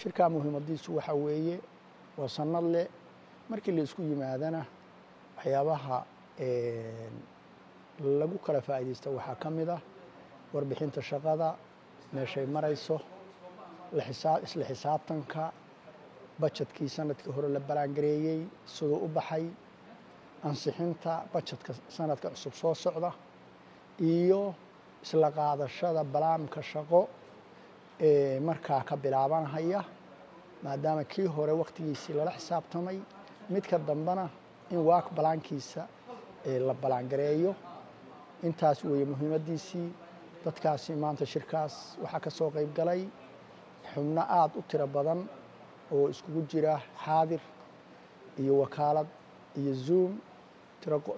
shirkaa muhiimadiisu waxaa weeye waa sanad leh. Markii la isku yimaadana waxyaabaha lagu kala faa'iidaysta waxaa ka mid ah warbixinta shaqada meeshay marayso isla xisaabtanka bajetkii sannadkii hore la baraangareeyey siduu u baxay ansixinta bajetka sanadka cusub soo socda iyo isla qaadashada balaamka shaqo markaa ka bilaabanhaya maadaama kii hore wakhtigiisii lala xisaabtamay midka dambena in waak balaankiisa la balaangareeyo intaas weeye muhiimaddiisii dadkaasi maanta shirkaas waxaa ka soo qayb galay xubno aada u tiro badan oo iskugu jira xaadir iyo wakaalad iyo zoom.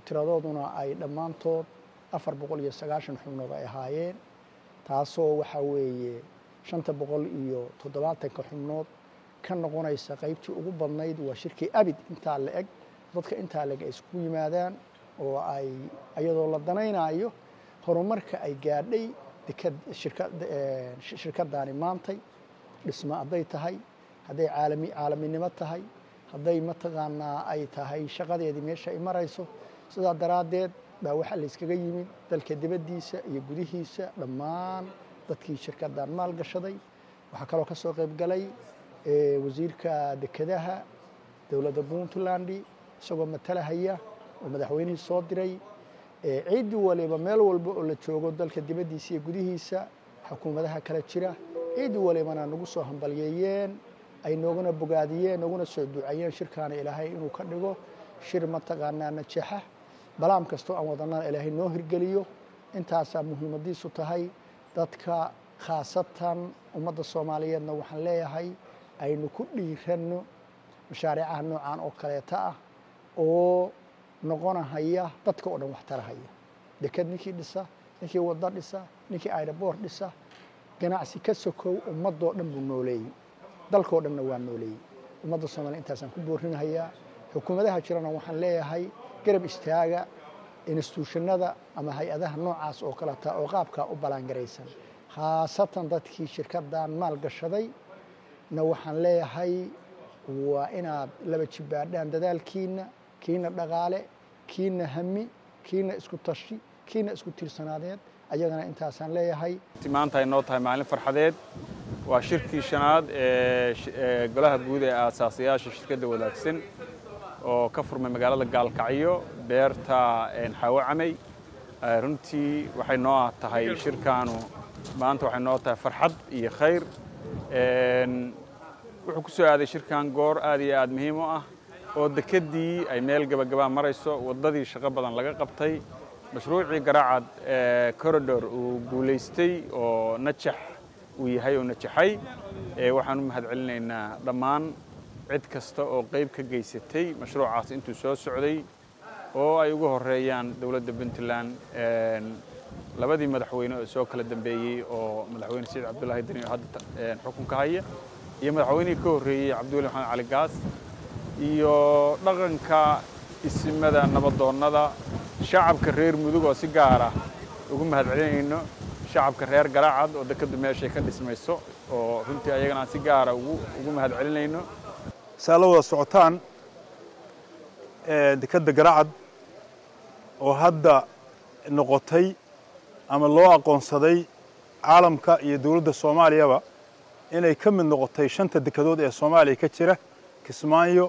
Tiradooduna ay dhammaantood afar boqol iyo sagaashan xubnood ay ahaayeen. Taasoo waxaa weeye shanta boqol iyo toddobaatanka xubnood ka noqonaysa qaybtii ugu badnayd waa shirkii abid intaa la eg dadka intaa leg ay iskugu yimaadaan oo ay iyadoo la danaynayo horumarka ay gaadhay shirkaddaani maantay dhismo hadday tahay hadday caalami caalaminimo tahay hadday mataqaanaa ay tahay shaqadeedii meesha ay marayso sidaa daraaddeed baa waxaa la yskaga yimid dalka dibaddiisa iyo gudihiisa dhammaan dadkii shirkaddan maal gashaday waxaa kaloo ka soo qayb galay wasiirka dekedaha dowladda puntland isagoo matalahaya oo madaxweynihii soo diray. Ciiddi waliba meel walba oo la joogo dalka dibaddiisa iyo gudihiisa xukuumadaha kala jira ciiddi walibana nagu soo hambalyeeyeen ay nooguna bogaadiyeen nooguna soo ducayeen shirkaana ilaahay inuu ka dhigo. Shir mataqaanaa najaxa balaam kastoo aan wadanana ilaahay noo hirgeliyo. Intaasaa muhiimadiisu tahay dadka khaasatan ummadda soomaaliyeedna waxaan leeyahay aynu ku dhiiranno mashaariicaha noocan oo kaleeta ah oo noqonahaya dadka oo dhan wax tarahaya deked ninkii dhisa ninkii waddo dhisa ninkii aeroboort dhisa ganacsi ka sokow ummadoo dhan buu nooleeyey. Dalkoo dhanna waa nooleeyey. Ummadda soomaliya intaasaan ku boorinahayaa xukuumadaha jirana waxaan leeyahay garab istaaga instituushanada ama hay'adaha noocaas oo kaleta oo qaabkaa u ballaangaraysan khaasatan dadkii shirkaddan maal gashaday. Na waxaan leeyahay waa inaad laba jibaadhaan dadaalkiina kiina dhaqaale kiina hami kiina isku tashi kiina isku tiirsanaadeed ayagana intaasaan leeyahay. Maanta ay noo tahay maalin farxadeed waa shirkii shanaad ee golaha guud ee aasaasayaasha shirkadda wadaagsan oo ka furmay magaalada gaalkacyo beerta xaawo camey runtii waxay noo tahay shirkaanu maanta waxay noo tahay farxad iyo khayr. Wuxuu ku soo aaday shirkan goor aad iyo aad muhiim u ah oo dekeddii ay meel gabagabaa marayso waddadii shaqo badan laga qabtay. Mashruucii garaacad corridor uu guulaystay oo najax uu yahay oo najaxay. Waxaan u mahad celinaynaa dhammaan cid kasta oo qayb ka geysatay mashruucaas intuu soo socday oo ay ugu horeeyaan dowladda puntland labadii madaxweyne oo soo kala dambeeyey oo madaxweyne saciid cabdullaahi deni oo hadda xukunka haya iyo madaxweynihii ka horreeyey cabdiweli maxamed cali gaas iyo dhaqanka isimada nabadoonnada shacabka reer mudug oo si gaar ah ugu mahad celinayno shacabka reer garaacad oo dekeddu meeshay ka dhismayso oo runtii ayagana si gaara ugu mahad celinayno saa la wada socotaan dekedda garaacad oo hadda noqotay ama loo aqoonsaday caalamka iyo dowladda soomaaliyaba inay ka mid noqotay shanta dekedood ee soomaaliya ka jira kismaayo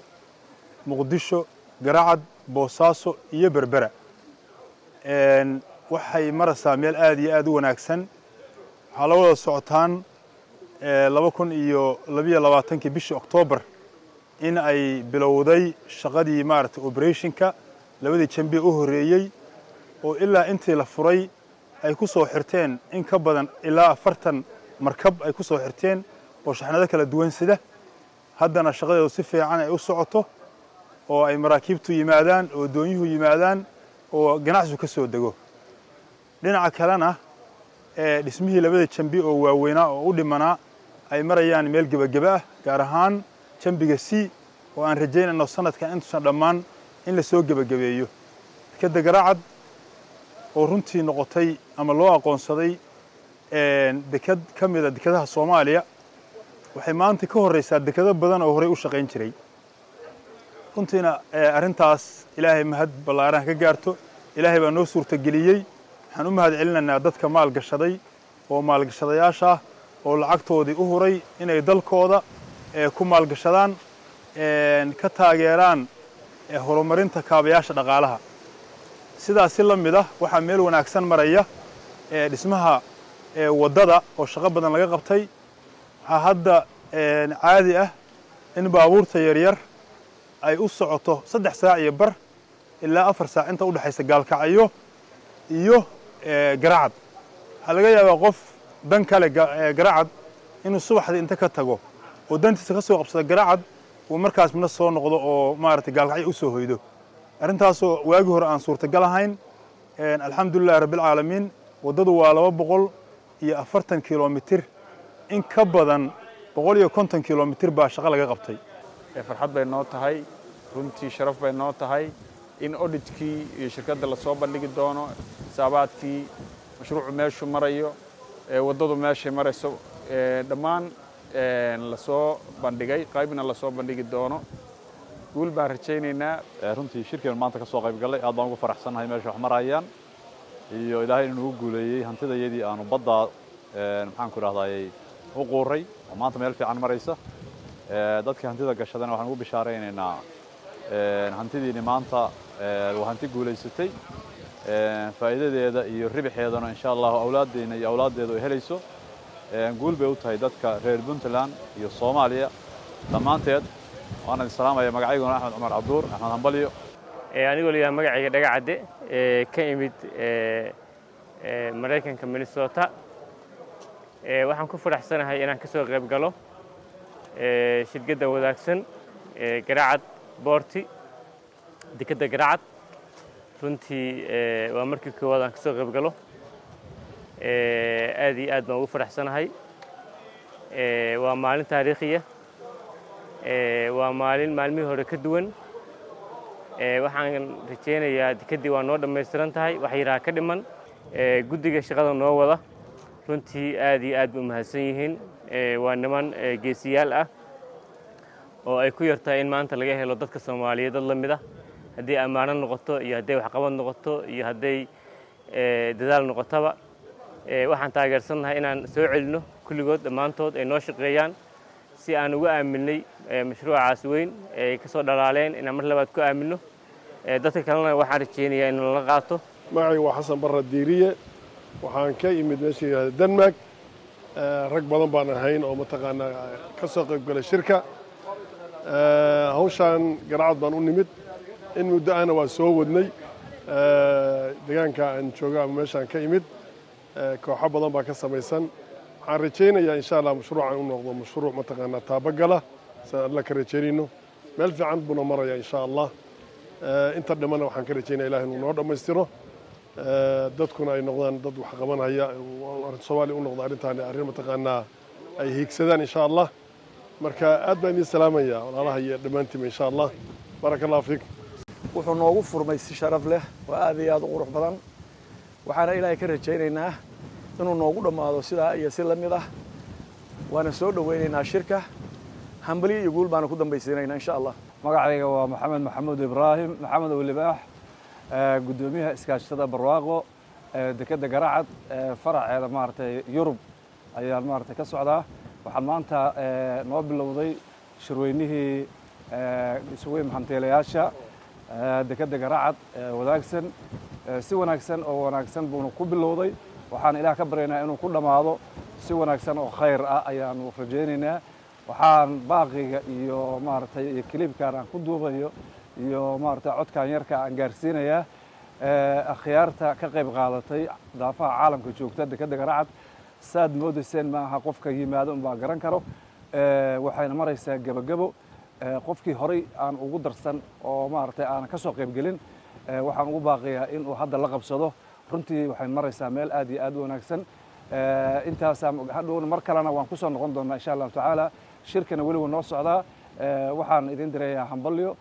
muqdisho garacad boosaaso iyo berbera. Waxay maraysaa meel aad iyo aad u wanaagsan. Waxaa la wada socotaan laba kun iyo labiyo labaatankii bishii oktoobar in ay bilowday shaqadii maaragtay operationka labadii jambiye u horreeyey oo ilaa intii la furay ay ku soo xirteen in ka badan ilaa afartan markab ay ku soo xirteen oo shaxnado kala duwan sida haddana shaqadeedu si fiican ay u socoto oo ay maraakiibtu yimaadaan oo doonyuhu yimaadaan oo ganacsigu ka soo dego. Dhinaca kalena ee dhismihii labada jambi oo waaweynaa oo u dhimanaa ay marayaan meel gebageba ah gaar ahaan jambiga c oo aan rajaynayno sanadkan intuusan dhammaan in la soo gebagabeeyo. Dekedda garaacad oo runtii noqotay ama loo aqoonsaday deked ka mida dekedaha soomaaliya waxay maanta ka horreysaa dekado badan oo horey u shaqayn jiray. Runtiina arrintaas ilaahay mahad ballaaran ka gaarto. Ilaahay baa noo suurtageliyey. Waxaan u mahad celinaynaa dadka maalgashaday oo maalgashadayaasha ah oo lacagtoodii u huray inay dalkooda ku maalgashadaan ka taageeraan horumarinta kaabayaasha dhaqaalaha. Sidaas si la mid ah waxaa meel wanaagsan maraya dhismaha waddada oo shaqo badan laga qabtay. Waxaa hadda caadi ah in baabuurta yaryar ay u socoto saddex saac iyo bar ilaa afar saac inta u dhexaysa gaalkacyo iyo garacad waxaa laga yaabaa qof dan kale garacad inuu subaxdii inta ka tago oo dantiisa ka soo qabsada garacad uu markaas mina soo noqdo oo maaragtay gaalkacyo u soo hoydo. Arrintaasoo waagii hore aan suurtagal ahayn alxamdulillahi rabbilcaalamiin waddadu waa laba boqol iyo afartan kilomitir. In ka badan boqol iyo konton kilomitir baa shaqo laga qabtay. Farxad bay noo tahay runtii sharaf bay noo tahay. In odhitkii iyo shirkadda la soo bandhigi doono xisaabaadkii mashruucu meeshuu marayo waddadu meeshay marayso dhammaan la soo bandhigay. Qaybna la soo bandhigi doono. Guul baan rajaynaynaa. Runtii shirkeenu maanta ka soo qayb gallay aad baan ugu faraxsannahay meesha wax marayaan. Iyo ilaahay inuu guuleeyey hantidayadii aanu badda maxaan ku idhahdayy u quuray oo maanta meel fiican maraysa. Dadka hantida gashadana waxaan ugu bishaaraynaynaa hantidiini maanta waa hanti guulaysatay. Faa'iidadeeda iyo ribixeedana insha allahu awlaaddeena iyo awlaaddeedu ay helayso guul bay u tahay dadka reer puntland iyo soomaaliya. Dhammaanteed waana idin salaamaya magacayguna axmed cumar cabduur axmed hambalyo anigoo layaha magacayga dhagacadde ka imid maraykanka minnesota. Waxaan ku faraxsanahay inaan ka soo qayb galo shirkadda wadaagsan garacad boorti dekedda garacad runtii waa markii koowaad aan ka soo qayb galo aad iyo aad baan ugu faraxsanahay. Waa maalin taariikhiya. Waa maalin maalmihii hore ka duwan. Waxaan rajaynayaa dekeddii waa noo dhammaystiran tahay wax yaraa ka dhiman. Guddiga shaqada noo wada. Runtii aad iyo aad ba u mahadsan yihiin. Waa niman geesiyaal ah oo ay ku yartahay in maanta laga helo dadka soomaaliyeed dad la mid ah. Haddii ammaano noqoto iyo hadday waxqabad noqoto iyo hadday dadaal noqotaba waxaan taageersannahay inaan soo celinno kulligood dhammaantood ay noo shaqeeyaan si aan uga aaminay mashruucaas weyn ay ka dhalaaleen inaan mar labaad ku aaminno dadka kalena waxaan rajaynayaa in lala qaato. Magacayga waa xasan barra diiriye. Waxaan ka imid meesha yidhahda denmark. Rag badan baan ahayn oo mataqaanaa ka soo qayb galay shirka. Hawshaan garacad baan u nimid. In muddo ahna waa soo wadnay. Deegaanka aan jooga ama meeshaan ka imid kooxo badan baa ka samaysan. Waxaan rajaynayaa insha allah mashruucan u noqdo mashruuc mataqaanaa taabagala sidaan alla ka rajaynayno meel fiican buuna maraya insha allah inta dhimana waxaan ka rajaynaya ilahi inuu noo dhammaystiro. Dadkuna ay noqdaan dad wax qabanhaya soomaaliya u noqdo arrintaani arrin mataqaanaa ay hiigsadaan insha allah marka aad baan idiin salaamaya walaalaha iyo dhammaantiinba insha allah baaraka allahu fiikum wuxuu noogu furmay si sharaf leh oo aad iyo aad u qurux badan waxaana ilaahay ka rajaynaynaa inuu noogu dhammaado sidaa iyo si la mid ah. Waana soo dhowaynaynaa shirka. Hambali iyo guul baana ku dambaysiinaynaa insha allah. Magacayga waa maxamed maxamuud ibraahim maxamed owlibaax guddoomiyaha iskaashatada barwaaqo dekedda garacad faraceeda maaragtay yurub ayaan maaragtay ka socdaa. Waxaan maanta noo bilowday shirweynihii isugu imhanteelayaasha dekedda garacad wadaagsan si wanaagsan oo wanaagsan buuna ku bilowday waxaan ilaah ka baryaynaa inuu ku dhammaado si wanaagsan oo khayr ah ayaanu rajaynaynaa. Waxaan baaqiga iyo maaragtay iyo kilibkan aan ku duubayo iyo maaragtay codkan yarka aan gaarsiinayaa akhyaarta ka qayb qaadatay daafaha caalamka joogta dekedda garacad saad moodayseen maaha qofka yimaado unbaa garan karo. Waxayna maraysaa gebagebo qofkii horay aan ugu darsan oo maaragtay aanan ka soo qayb gelin waxaan ugu baaqiyaa inuu hadda la qabsado. Runtii waxay maraysaa meel aad iyo aad u wanaagsan. Intaasaa hadhown mar kalena waan ku soo noqon doonaa insha allahu tacaala shirkana weliba noo socdaa. Waxaan idin dirayaa hambalyo